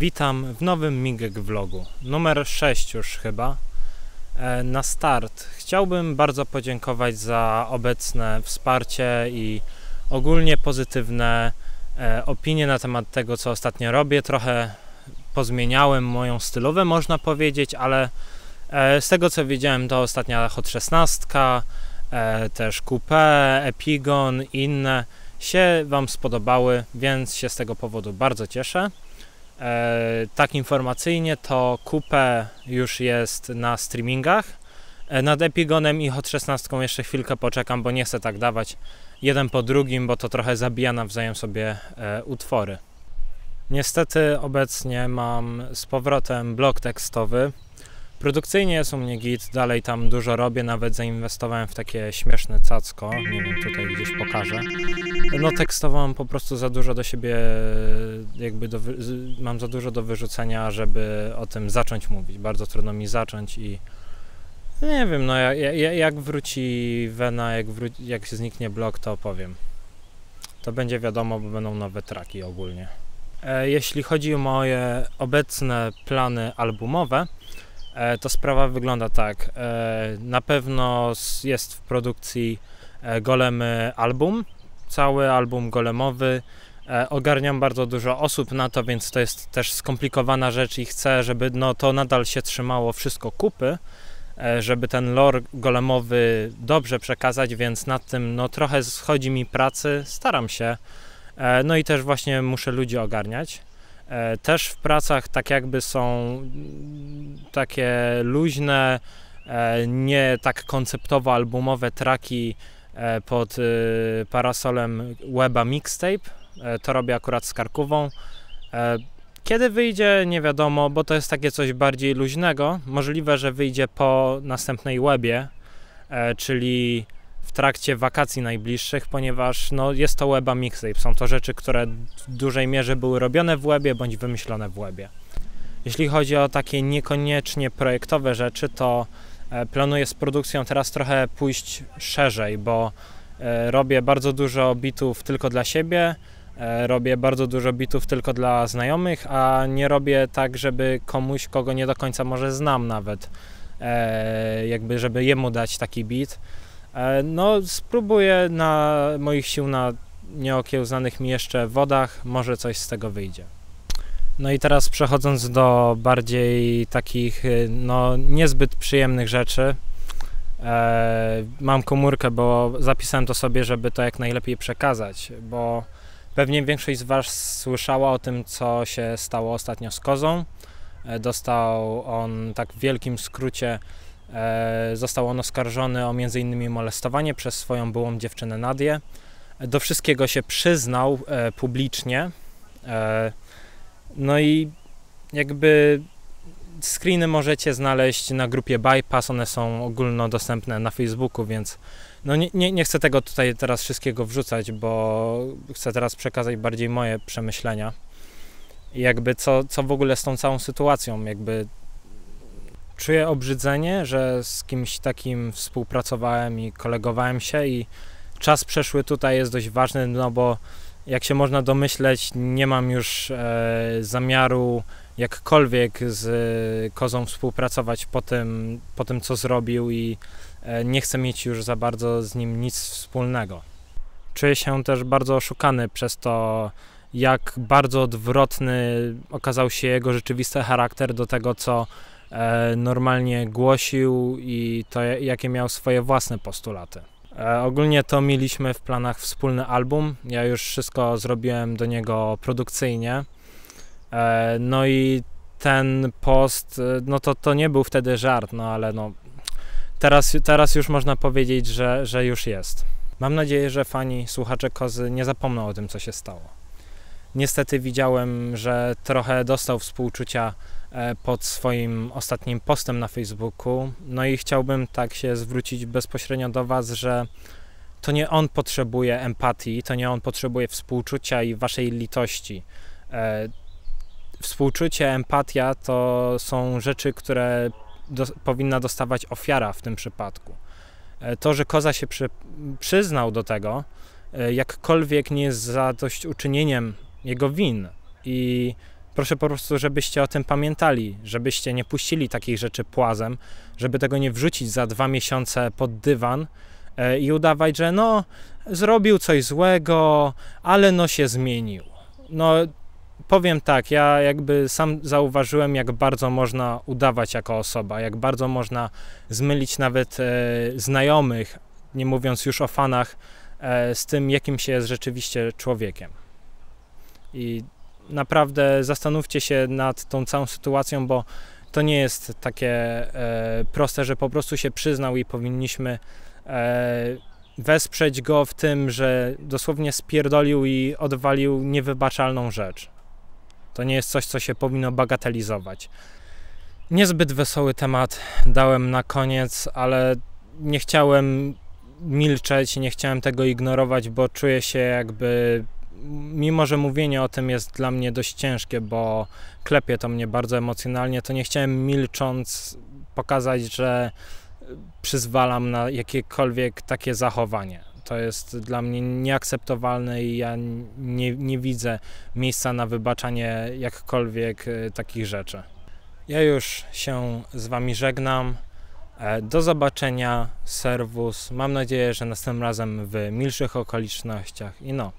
Witam w nowym Migek vlogu, numer 6 już chyba. E, na start chciałbym bardzo podziękować za obecne wsparcie i ogólnie pozytywne e, opinie na temat tego, co ostatnio robię. Trochę pozmieniałem moją stylowę, można powiedzieć, ale e, z tego co widziałem, to ostatnia Hot 16, też Coupé, Epigon i inne się Wam spodobały, więc się z tego powodu bardzo cieszę. E, tak informacyjnie to kupę już jest na streamingach. E, nad Epigonem i Hot 16 jeszcze chwilkę poczekam, bo nie chcę tak dawać jeden po drugim, bo to trochę zabija nawzajem sobie e, utwory. Niestety obecnie mam z powrotem blok tekstowy, Produkcyjnie u mnie git, dalej tam dużo robię, nawet zainwestowałem w takie śmieszne cacko, nie wiem, tutaj gdzieś pokażę. No tekstowo mam po prostu za dużo do siebie, jakby do, mam za dużo do wyrzucenia, żeby o tym zacząć mówić. Bardzo trudno mi zacząć i nie wiem, no jak, jak wróci Wena, jak, jak zniknie blog, to opowiem. To będzie wiadomo, bo będą nowe traki ogólnie. E, jeśli chodzi o moje obecne plany albumowe, to sprawa wygląda tak. E, na pewno jest w produkcji e, Golemy album, cały album golemowy. Ogarniam bardzo dużo osób na to, więc to jest też skomplikowana rzecz i chcę, żeby no, to nadal się trzymało wszystko kupy, żeby ten lore golemowy dobrze przekazać, więc nad tym no, trochę schodzi mi pracy, staram się. No i też właśnie muszę ludzi ogarniać. E, też w pracach tak jakby są takie luźne, e, nie tak konceptowo albumowe traki e, pod parasolem Weba Mixtape. To robię akurat z Karkową. Kiedy wyjdzie, nie wiadomo, bo to jest takie coś bardziej luźnego. Możliwe, że wyjdzie po następnej webie, czyli w trakcie wakacji najbliższych, ponieważ no, jest to weba mixtape. Są to rzeczy, które w dużej mierze były robione w webie bądź wymyślone w webie. Jeśli chodzi o takie niekoniecznie projektowe rzeczy, to e, planuję z produkcją teraz trochę pójść szerzej, bo e, robię bardzo dużo bitów tylko dla siebie, e, robię bardzo dużo bitów tylko dla znajomych, a nie robię tak, żeby komuś, kogo nie do końca może znam nawet, jakby żeby jemu dać taki bit no, spróbuję na moich sił na nieokiełznanych mi jeszcze wodach, może coś z tego wyjdzie. No i teraz przechodząc do bardziej takich, y, no, niezbyt przyjemnych rzeczy. E, mam komórkę, bo zapisałem to sobie, żeby to jak najlepiej przekazać, bo pewnie większość z Was słyszała o tym, co się stało ostatnio z kozą. E, dostał on tak w wielkim skrócie E, został on oskarżony o m.in. molestowanie przez swoją byłą dziewczynę Nadię. Do wszystkiego się przyznał e, publicznie. E, no i jakby screeny możecie znaleźć na grupie Bypass, one są ogólnodostępne na Facebooku, więc no nie, nie, nie chcę tego tutaj teraz wszystkiego wrzucać, bo chcę teraz przekazać bardziej moje przemyślenia. Jakby co, co w ogóle z tą całą sytuacją, jakby czuję obrzydzenie, że z kimś takim współpracowałem i kolegowałem się i czas przeszły tutaj jest dość ważny, no bo jak się można domyśleć, nie mam już e, zamiaru jakkolwiek z Kozą współpracować po tym, po tym co zrobił i e, nie chcę mieć już za bardzo z nim nic wspólnego. Czuję się też bardzo oszukany przez to, jak bardzo odwrotny okazał się jego rzeczywisty charakter do tego, co normalnie głosił i to jakie miał swoje własne postulaty. E, ogólnie to mieliśmy w planach wspólny album. Ja już wszystko zrobiłem do niego produkcyjnie. E, no i ten post, no to, to nie był wtedy żart, no ale no teraz, teraz już można powiedzieć, że, że już jest. Mam nadzieję, że fani, słuchacze Kozy nie zapomną o tym, co się stało. Niestety widziałem, że trochę dostał współczucia E, pod swoim ostatnim postem na Facebooku. No i chciałbym tak się zwrócić bezpośrednio do Was, że to nie on potrzebuje empatii, to nie on potrzebuje współczucia i Waszej litości. E, współczucie, empatia to są rzeczy, które do, powinna dostawać ofiara w tym przypadku. E, to, że Koza się przy, przyznał do tego, jakkolwiek nie jest zadośćuczynieniem jego win i Proszę po prostu, żebyście o tym pamiętali, żebyście nie puścili takich rzeczy płazem, żeby tego nie wrzucić za dwa miesiące pod dywan e, i udawać, że no, zrobił coś złego, ale no się zmienił. No, powiem tak, ja jakby sam zauważyłem, jak bardzo można udawać jako osoba, jak bardzo można zmylić nawet e, znajomych, nie mówiąc już o fanach, e, z tym, jakim się jest rzeczywiście człowiekiem. I naprawdę zastanówcie się nad tą całą sytuacją, bo to nie jest takie e, proste, że po prostu się przyznał i powinniśmy e, wesprzeć go w tym, że dosłownie spierdolił i odwalił niewybaczalną rzecz. To nie jest coś, co się powinno bagatelizować. Niezbyt wesoły temat dałem na koniec, ale nie chciałem milczeć, nie chciałem tego ignorować, bo czuję się jakby mimo że mówienie o tym jest dla mnie dość ciężkie, bo klepie to mnie bardzo emocjonalnie, to nie chciałem milcząc pokazać, że przyzwalam na jakiekolwiek takie zachowanie. To jest dla mnie nieakceptowalne i ja nie, nie widzę miejsca na wybaczanie jakkolwiek e, takich rzeczy. Ja już się z Wami żegnam. E, do zobaczenia, serwus. Mam nadzieję, że następnym razem w milszych okolicznościach. I no.